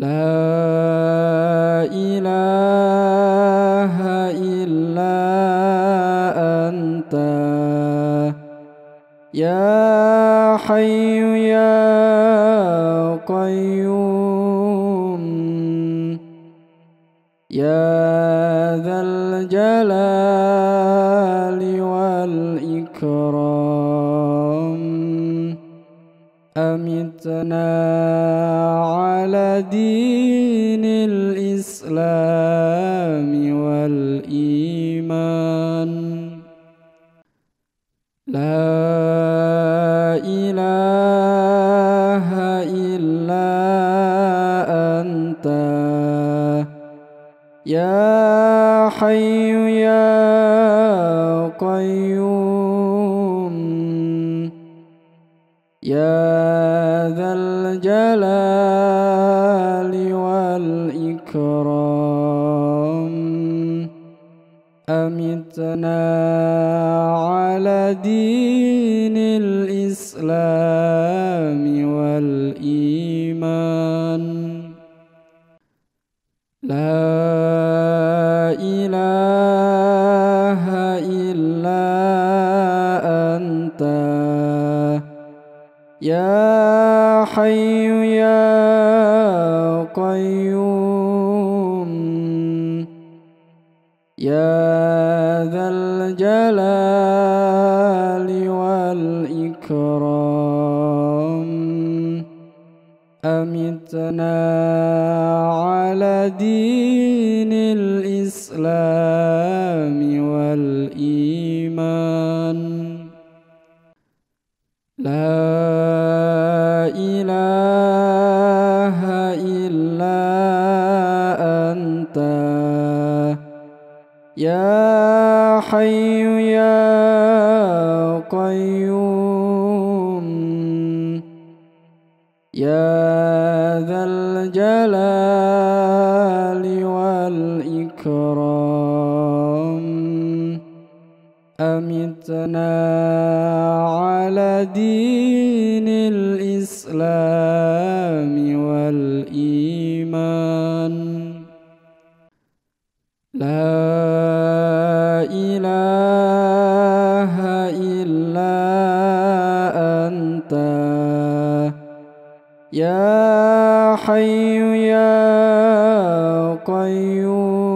لا إله إلا أنت. يا حي يا قيوم. يا ذا الجلال والإكرام. أمتنا دين الإسلام والإيمان. لا إله إلا أنت. يا حي يا قيوم. يا ذا الجلال والإكرام أمتنا على دين الإسلام والإيمان. لا إله إلا أنت. يا حي يا قيوم. يا ذا الجلال والإكرام أمتنا على دين الإسلام والإيمان. لا حي يا قيوم. يا ذا الجلال والإكرام. أمتنا على دين الإسلام والإيمان. لا إله إلا أنت. يا حي يا قيوم.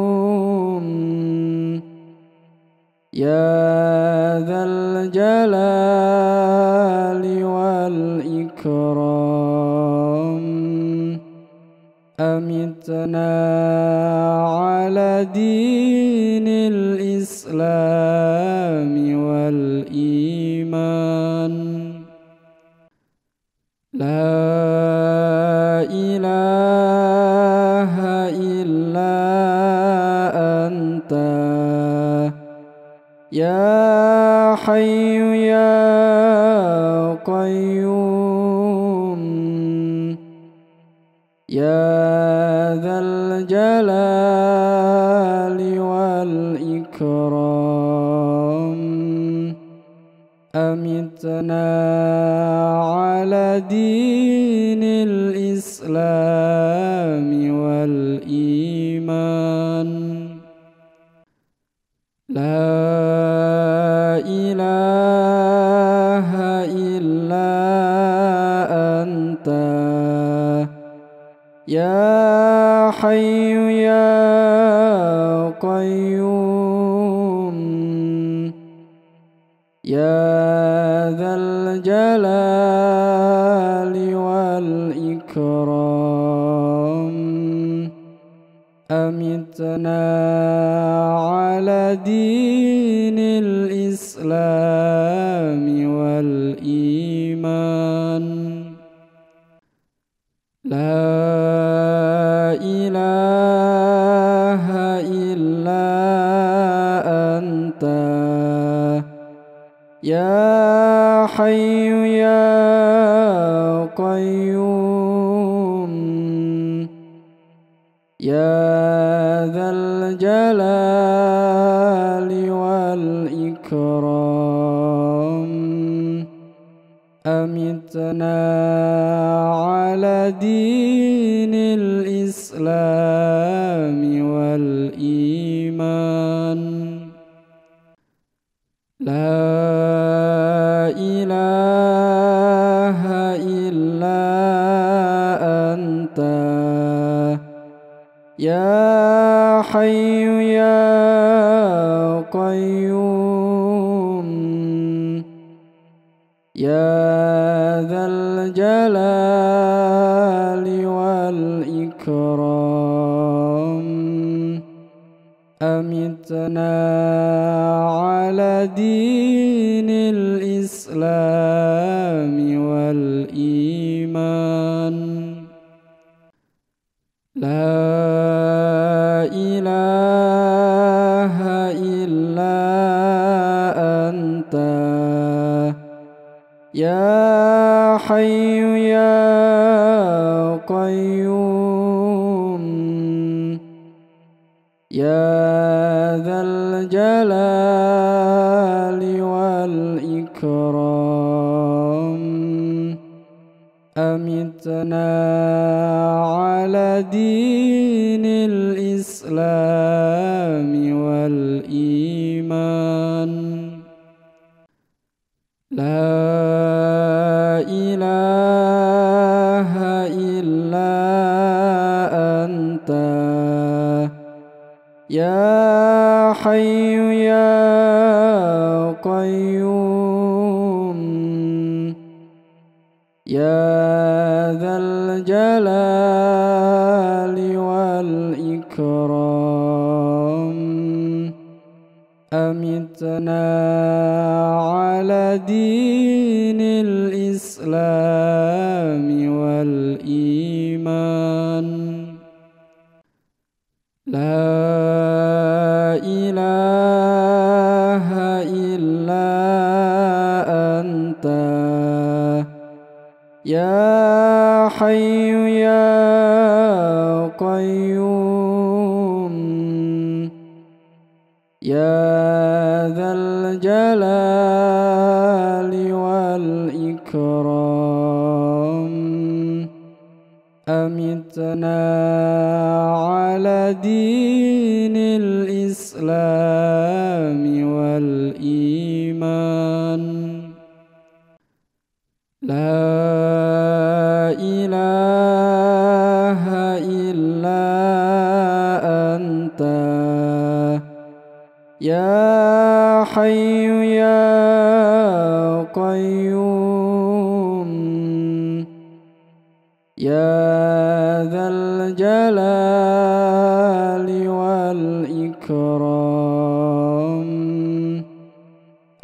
يا ذا الجلال أمتنا على دين الإسلام والإيمان لا إله إلا أنت يا حي يا قيوم يا الجلال والإكرام. أمتنا على دين الإسلام والإيمان. لا إله إلا أنت. يا حي يا قيوم. يا ذا الجلال والإكرام. أمتنا على دين الإسلام والإيمان. لا يا حي يا قيوم يا ذا الجلال والإكرام أمتنا على دين يا ذا الجلال والإكرام أمتنا على دين الإسلام والإيمان. لا حي يا قيوم. يا ذا الجلال والإكرام. أمتنا على دين الإسلام والإيمان. لا إله إلا أنت. يا حي يا قيوم. يا ذا الجلال والإكرام. أمتنا على دين الإسلام والإيمان لا إله إلا أنت يا حي يا قيوم والإكرام أمتنا على دين الإسلام والإيمان. لا إله إلا أنت. يا حي يا قيوم. يا ذا الجلال والإكرام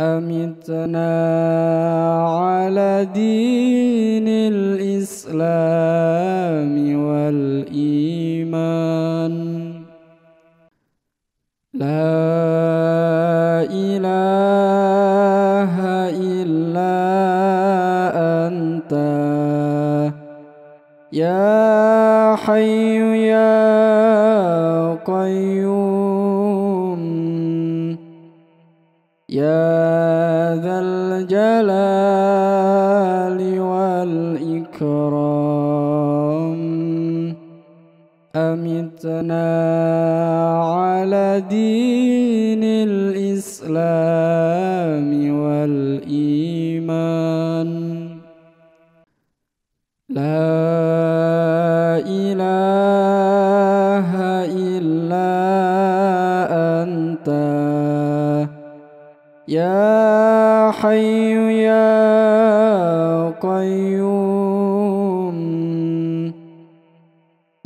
أمتنا على دين الإسلام والإيمان. يا حي يا قيوم يا ذا الجلال والإكرام. أمتنا على دين الإسلام.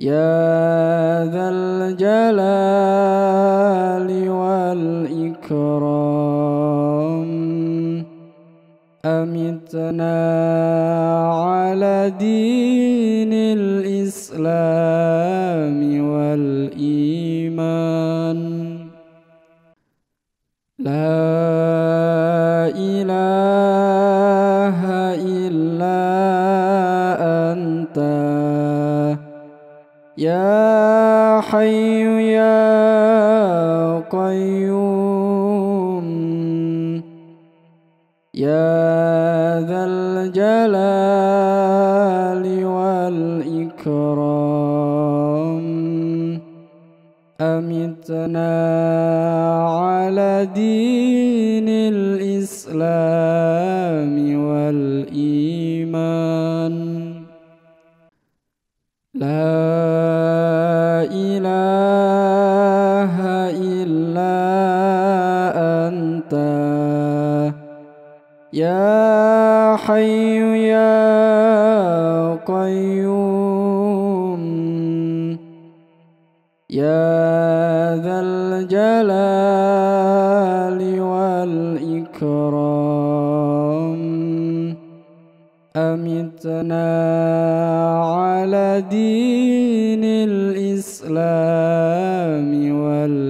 يا ذا الجلال والإكرام أمتنا على دين الإسلام والإيمان. لا حي يا قيوم. يا ذا الجلال والإكرام. أمتنا على دين الإسلام. حي يا قيوم. يا ذا الجلال والإكرام. أمتنا على دين الإسلام والإيمان.